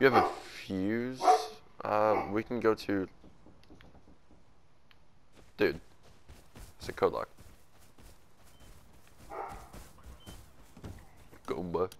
You have a fuse? Uh, we can go to... Dude. It's a code lock. Go, bud.